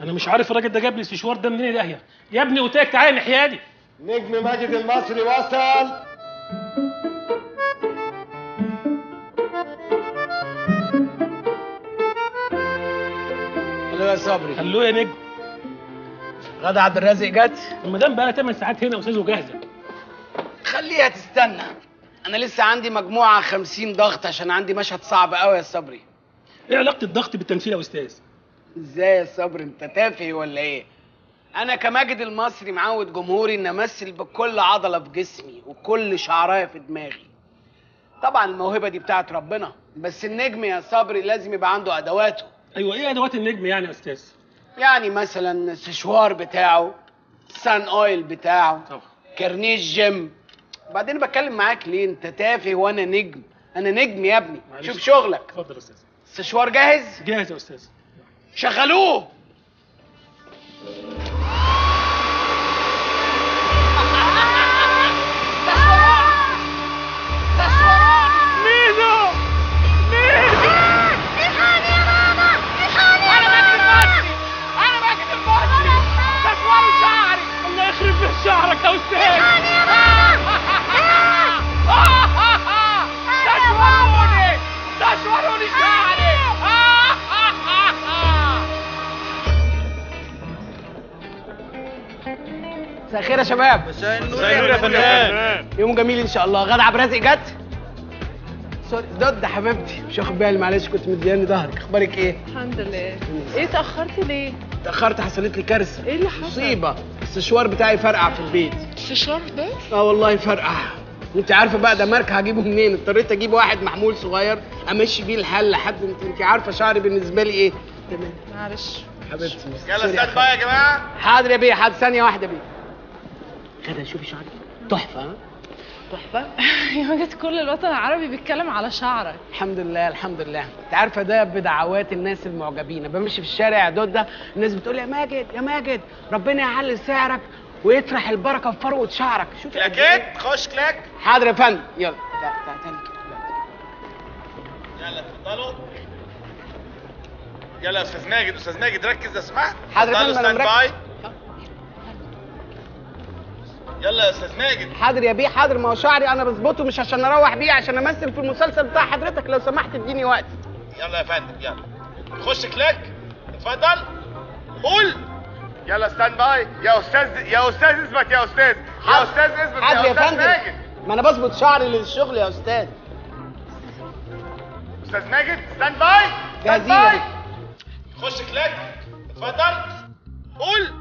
أنا مش عارف الراجل ده جاب لي السشوار ده منين يا داهيه يا ابني لك تعالى نحيادي نجم ماجد المصري وصل ألو يا صبري. له يا نجم. غدا عبد الرازق جت؟ المدام بقى لها 8 ساعات هنا وأستاذ وجاهزة. خليها تستنى. أنا لسه عندي مجموعة 50 ضغط عشان عندي مشهد صعب قوي يا صبري. إيه علاقة الضغط بالتمثيل يا أستاذ؟ إزاي يا صبري؟ انت تافه ولا إيه؟ أنا كماجد المصري معود جمهوري ان امثل بكل عضلة في جسمي وكل شعراية في دماغي. طبعا الموهبة دي بتاعت ربنا بس النجم يا صبري لازم يبقى عنده أدواته. أيوه إيه أدوات النجم يعني يا أستاذ؟ يعني مثلا السشوار بتاعه سان اويل بتاعه طبعا. كارنيه الجيم بعدين بتكلم معاك ليه؟ انت تافه وأنا نجم. أنا نجم يا ابني. شوف شغلك. اتفضل يا أستاذ. السشوار جاهز؟ جاهز يا أستاذ. شغلوه. مساء الخير يا شباب. مساء النور يا فنان. يوم جميل إن شاء الله. غدا عبد الرازق جت. سوري ضد حبيبتي. مش واخد بالي معلش كنت مدياني ظهرك. أخبارك إيه؟ الحمد لله. إيه اتأخرتي ليه؟ اتاخرت حصلت لي كارثة. إيه اللي حصل؟ مصيبة. السشوار بتاعي فرقع في البيت. استشار ده؟ آه والله فرقع. انت عارفة بقى ده ماركه هجيبه منين؟ اضطريت أجيب واحد محمول صغير أمشي بيه الحل لحد انت انت عارفة شعري بالنسبة لي إيه. تمام. معلش. حبيبتي يلا أستاذ بقى يا جماعة. حاضر يا بيه حاضر. ثانية واحدة بيه. غدا شوفي شعري تحفة ها؟ تحفة. يا ماجد كل الوطن العربي بيتكلم على شعرك. الحمد لله الحمد لله. انت عارفة ده بدعوات الناس المعجبين. بمشي في الشارع يا دودة الناس بتقول يا ماجد يا ماجد ربنا يعلي سعرك ويطرح البركة في فروة شعرك. شوف كلاكيت خش كلاك. حاضر يا فندم. يلا. تعال تعال تعال كده. يلا اتفضلوا. يلا يا أستاذ ماجد أستاذ ماجد ركز لو سمحت حاضر يا اتفضلوا فندم، أنا stand مركز. by يلا يا أستاذ ماجد. حاضر يا بيه حاضر. ما هو شعري أنا بظبطه مش عشان أروح بيه عشان أمثل في المسلسل بتاع حضرتك. لو سمحت اديني وقت. يلا يا فندم يلا. خش clack. اتفضل. قول. يلا stand by يا أستاذ يا أستاذ اثبت يا أستاذ. يا أستاذ اثبت حاضر يا أستاذ ماجد. ما أنا بظبط شعري للشغل يا أستاذ. أستاذ ماجد stand by stand جاهزين يا by بيه خش clack. اتفضل. قول.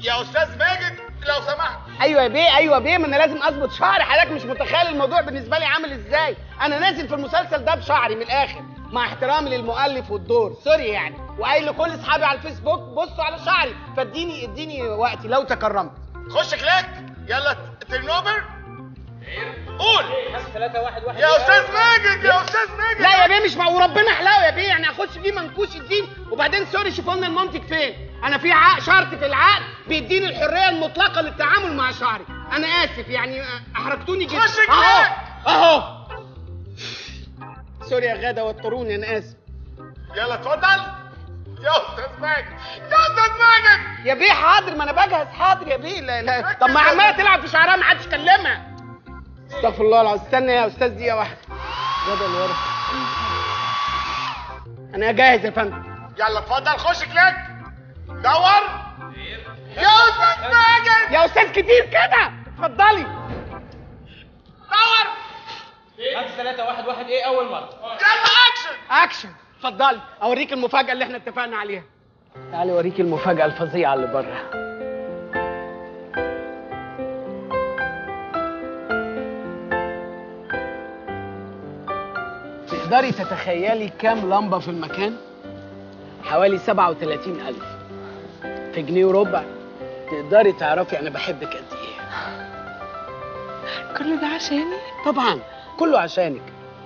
يا أستاذ ماجد. لو سمحت. أيوه يا بيه أيوه يا بيه ما أنا لازم أظبط شعري. حضرتك مش متخيل الموضوع بالنسبة لي عامل إزاي. أنا نازل في المسلسل ده بشعري من الآخر مع احترامي للمؤلف والدور. sorry يعني. وقايل لكل أصحابي على الفيسبوك بصوا على شعري. فاديني اديني وقتي لو تكرمت. خش clack. يلا turn over قول. 3 1 1 يا أستاذ ماجد يا أستاذ ماجد. لا يا بيه مش مع وربنا حلاوة يا بيه. يعني أخش فيه منكوش الدين وبعدين sorry شوفوا لنا المنطق فين. أنا في عقد شرط في العقد بيديني الحرية المطلقة للتعامل مع شعري. أنا آسف يعني احرجتوني جدا. خش أهو. أهو. sorry يا غادة وتروني أنا آسف. يلا اتفضل. يا أستاذ ماجد. يا أستاذ ماجد. يا بيه حاضر ما أنا بجهز حاضر يا بيه. لا لا. طب ما عماله تلعب في شعرها ما حدش كلمها. استغفر الله العظيم. استنى يا أستاذ دقيقة واحدة. غدا اللي ورا أنا جاهز يا فندم. يلا اتفضل. خش كلاك. دور. يا أستاذ ماجد. يا أستاذ كتير كده. اتفضلي. دور. 5 3 1 1 إيه أول مرة؟ يلا أكشن. أكشن. اتفضلي. أوريك المفاجأة اللي إحنا اتفقنا عليها. تعالي أوريك المفاجأة الفظيعة اللي بره تقدري تتخيلي كام لمبة في المكان؟ حوالي 37 ألف. في جنيه وربع. تقدري تعرفي أنا بحبك قد إيه. كل ده عشاني؟ طبعا كله عشانك.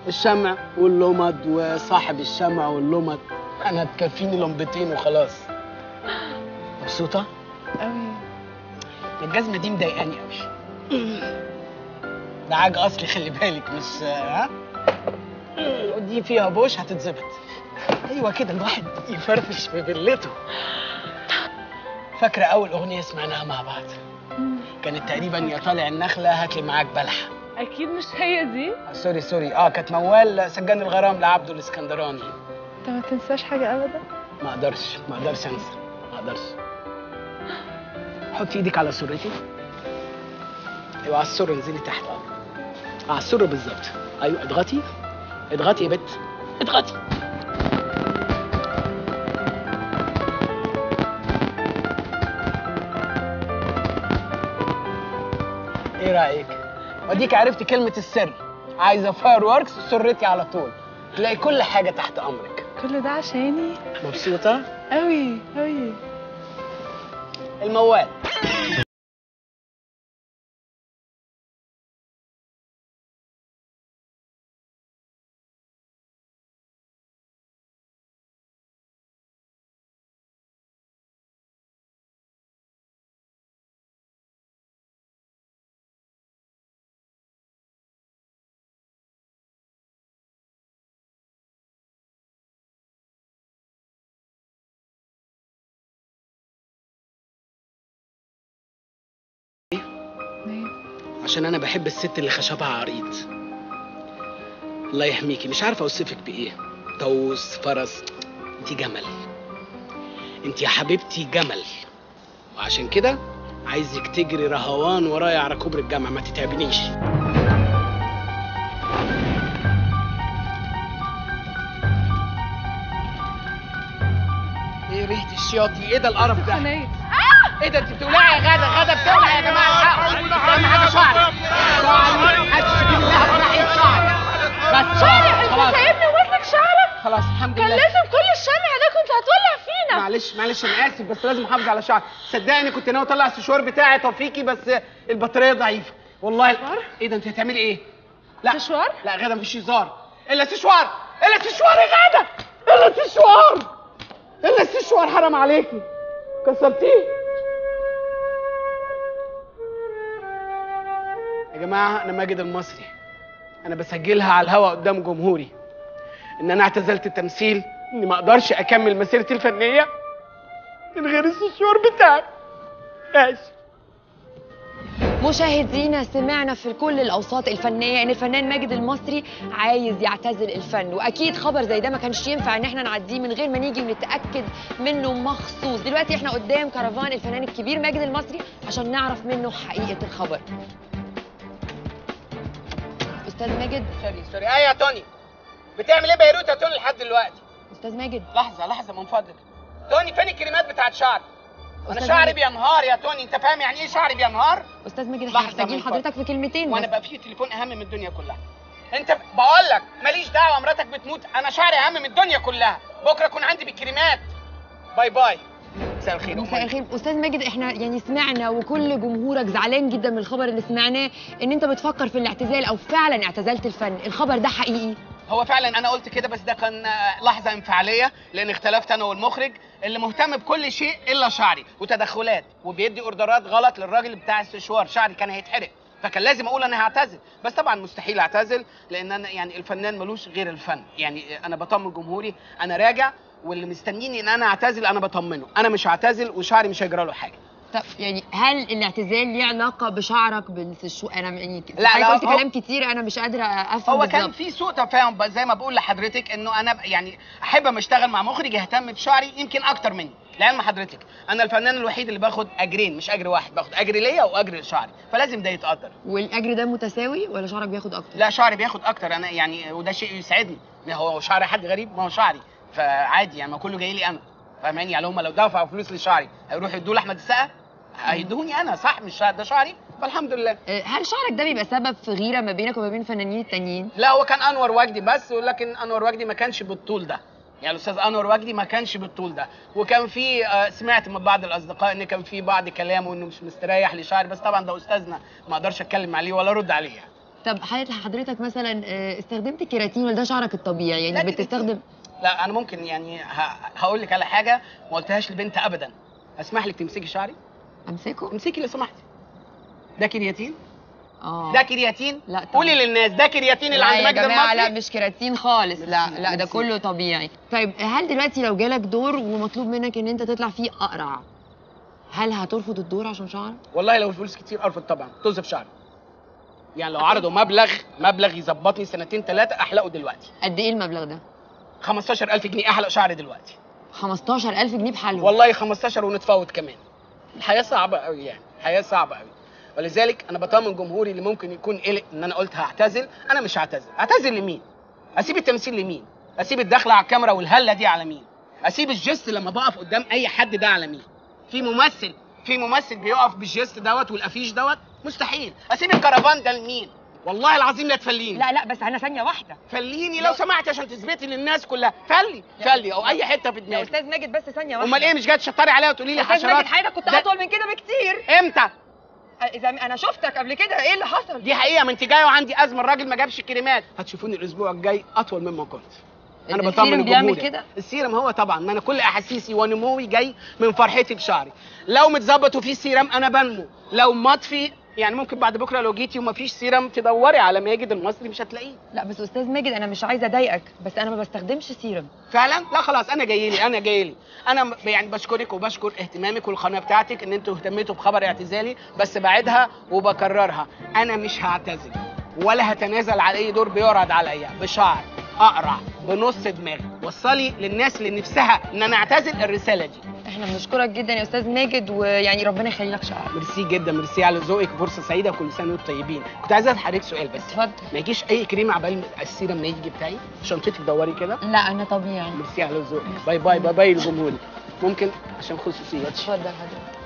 الشمع واللمض وصاحب الشمع واللمض. أنا تكفيني لمبتين وخلاص. مبسوطة؟ قوي الجزمة دي مضايقاني قوي ده عاج أصلي خلي بالك مش ها؟ دي فيها بوش هتتظبط. أيوه كده الواحد يفرفش في بلته فاكرة أول أغنية سمعناها مع بعض؟ كانت تقريبا يا طالع النخلة هات لي معاك بلحة. أكيد مش هي دي؟ آه، sorry sorry. آه كانت موال سجان الغرام لعبده الإسكندراني. أنت ما تنساش حاجة ابدا؟ ما أقدرش ما أقدرش أنسى ما أقدرش. حطي إيدك على سرتي. أيوه على السر انزلي تحت. آه على السر بالظبط. أيوه اضغطي. اضغطي يا بت. اضغطي. إيه رأيك؟ وديك عرفت كلمة السر. عايزة fireworks سرتي على طول. تلاقي كل حاجة تحت أمرك. كل ده عشاني؟ مبسوطة؟ قوي قوي الموال. ليه؟ عشان أنا بحب الست اللي خشبها عريض. الله يحميكي. مش عارفة أوصفك بإيه. طاووس فرس. أنت جمل. أنت يا حبيبتي جمل. وعشان كده عايزك تجري رهوان ورايا على كوبري الجامعة ما تتعبنيش. إيه ريحة الشياطي إيه ده القرف ده؟ إيه ده انت بتولعي يا غدا غدا بتولع يا جماعة الحقوا اهم حاجة شعري شعري محدش يجيب لها ناحيه شعري بس شعري خلاص سايبني ومسك شعرك خلاص الحمد كان لله لازم كل الشمع ده كنت هتولع فينا معلش معلش أنا اسف بس لازم احافظ على شعري صدقني كنت ناوي اطلع السشوار بتاعي توفيقي بس البطاريه ضعيفه والله إيه ده انت هتعملي إيه لا سشوار؟ لا غدا مفيش هزار الا سشوار الا سشوار يا غدا الا سشوار الا سشوار حرام عليكي كسرتيه جماعة أنا ماجد المصري. أنا بسجلها على الهوا قدام جمهوري. إن أنا اعتزلت التمثيل إني ما أقدرش أكمل مسيرتي الفنية من غير السشوار بتاعي. ماشي مشاهدينا سمعنا في كل الأوساط الفنية إن الفنان ماجد المصري عايز يعتزل الفن. وأكيد خبر زي ده ما كانش ينفع إن إحنا نعديه من غير ما نيجي ونتاكد منه مخصوص. دلوقتي إحنا قدام كرفان الفنان الكبير ماجد المصري عشان نعرف منه حقيقة الخبر. أستاذ ماجد. sorry sorry إيه يا توني. بتعمل إيه بيروت يا توني لحد دلوقتي؟ أستاذ ماجد. لحظة لحظة من فضلك. توني فين الكريمات بتاعت شعري أنا شعري. بينهار يا توني. أنت فاهم يعني إيه شعري بينهار؟ أستاذ ماجد إحنا محتاجين. حضرتك في كلمتين وأنا بقى في تليفون أهم من الدنيا كلها. أنت بقول لك ماليش دعوة مراتك بتموت. أنا شعري أهم من الدنيا كلها. بكرة أكون عندي بالكريمات bye bye. مساء الخير. مساء. الخير. أستاذ ماجد إحنا يعني سمعنا وكل جمهورك زعلان جدا من الخبر اللي سمعناه إن أنت بتفكر في الاعتزال أو فعلا اعتزلت الفن. الخبر ده حقيقي؟ هو فعلا أنا قلت كده بس ده كان آه، لحظة انفعالية لأن اختلفت أنا والمخرج اللي مهتم بكل شيء إلا شعري وتدخلات وبيدي أوردرات غلط للراجل بتاع السشوار. شعري كان هيتحرق فكان لازم أقول أنا هعتزل. بس طبعا مستحيل أعتزل لأن أنا يعني الفنان ملوش غير الفن. يعني أنا بطمن جمهوري أنا راجع واللي مستنيني إن أنا أعتزل أنا بطمنه. أنا مش هعتزل وشعري مش هيجرى له حاجة. طب يعني هل الاعتزال ليه علاقة بشعرك بالسشو أنا يعني لا، لا، قلت كلام كتير أنا مش قادرة أفهم هو كان بالظبط. في سوء تفاهم زي ما بقول لحضرتك إنه أنا يعني أحب أما أشتغل مع مخرج يهتم بشعري يمكن أكتر مني. لعلم حضرتك أنا الفنان الوحيد اللي باخد أجرين مش أجر واحد باخد أجر ليا وأجر لشعري فلازم ده يتقدر. والأجر ده متساوي ولا شعرك بياخد أكتر؟ لا شعري بياخد أكتر. أنا يعني وده شيء يسعدني. ما هو شعري حد غريب؟ ما هو شعري. فعادي يعني ما كله جاي لي أنا. فاهماني؟ يعني هم لو دفعوا فلوس لشعري هيروحوا يدوا لأحمد السقا؟ هيدوني أنا صح؟ مش ده شعري؟ فالحمد لله. آه، هل شعرك ده بيبقى سبب في غيرة ما بينك وما بين الفنانين التانيين؟ لا هو كان أنور وجدي بس ولكن أنور وجدي ما كانش بالطول ده. يعني الأستاذ أنور وجدي ما كانش بالطول ده. وكان في آه، سمعت من بعض الأصدقاء إن كان في بعض كلامه إنه مش مستريح لشعري بس طبعا ده أستاذنا ما أقدرش أتكلم عليه ولا أرد عليه يعني. طب حضرتك مثلا آه، استخدمت كيراتين ولا ده شعرك الطبيعي؟ يعني. بتستخدم لا أنا ممكن يعني هقول لك على حاجة ما قلتهاش لبنت ابدا. أسمح لك تمسكي شعري؟ أمسكه؟ امسكي لو سمحتي. ده كرياتين آه. ده كرياتين لا طبعا. قولي للناس ده كرياتين اللي لا عند يا مجد جماعة لا المصري؟ مش كيراتين خالص. لا لا ده. كله طبيعي. طيب هل دلوقتي لو جالك دور ومطلوب منك إن أنت تطلع فيه أقرع هل هترفض الدور عشان شعرك؟ والله لو الفلوس كتير أرفض طبعا. في شعري. يعني لو عرضوا مبلغ مبلغ يظبطني سنتين ثلاثة أحلقه دلوقتي. قد إيه المبلغ ده؟ 15000 جنيه. احلق شعري دلوقتي. 15000 جنيه بحالهم والله 15 ونتفاوض كمان. الحياة صعبة قوي يعني. الحياة صعبة قوي ولذلك أنا بطمن جمهوري اللي ممكن يكون قلق إن أنا قلت هعتزل. أنا مش هعتزل. اعتزل لمين؟ أسيب التمثيل لمين؟ أسيب الدخله على الكاميرا والطلة دي على مين؟ أسيب الجست لما بقف قدام أي حد ده على مين؟ في ممثل في ممثل بيقف بالجست دوت والافيش دوت؟ مستحيل. أسيب الكرفان ده لمين؟ والله العظيم لا تفليني. لا لا بس أنا ثانية واحدة. فليني لو سمحت عشان تثبتي للناس كلها. فلي فلي أو أي حتة فيا دماغك أستاذ ماجد بس ثانية واحدة. أمال إيه مش جاي تشطري عليا وتقولي لي أستاذ حشرات؟ ماجد حضرتك كنت أطول من كده بكتير. إمتى؟ إذا أنا شفتك قبل كده. إيه اللي حصل؟ دي حقيقة ما أنت جاية وعندي أزمة. الراجل ما جابش كريمات. هتشوفوني الأسبوع الجاي أطول مما كنت. أنا بطمن بيعمل الجمهور كده؟ السيرم هو طبعا. ما أنا كل أحاسيسي ونموي جاي من فرحتي بشعري لو متظبط وفي سيرم أنا بنمو. لو مطفي يعني ممكن بعد بكرة لو جيتي وما فيش سيرم تدوري على ماجد المصري مش هتلاقيه. لا بس أستاذ ماجد أنا مش عايزة أضايقك بس أنا ما بستخدمش سيرم. فعلا؟ لا خلاص أنا جاي لي أنا جاي لي. أنا يعني بشكرك وبشكر اهتمامك والقناة بتاعتك إن أنتوا اهتميتوا بخبر اعتزالي بس بعيدها وبكررها. أنا مش هعتزل ولا هتنازل على أي دور بيعرض عليا. بشعر أقرع بنص دماغي. وصلي للناس اللي نفسها إن أنا أعتزل الرسالة دي. إحنا بنشكرك جدا يا أستاذ ماجد ويعني ربنا يخلي لك شعرك ميرسي جدا ميرسي على ذوقك. فرصة سعيدة وكل سنة وأنتم طيبين. كنت عايز اسالك سؤال بس. اتفضل. ما يجيش أي كريم عبال السيرم ما يجي بتاعي؟ شنطتي تدوري كده. لا أنا طبيعي. ميرسي على ذوقك. bye bye bye bye لجمهوري ممكن؟ عشان خصوصياتي. اتفضل حضرتك.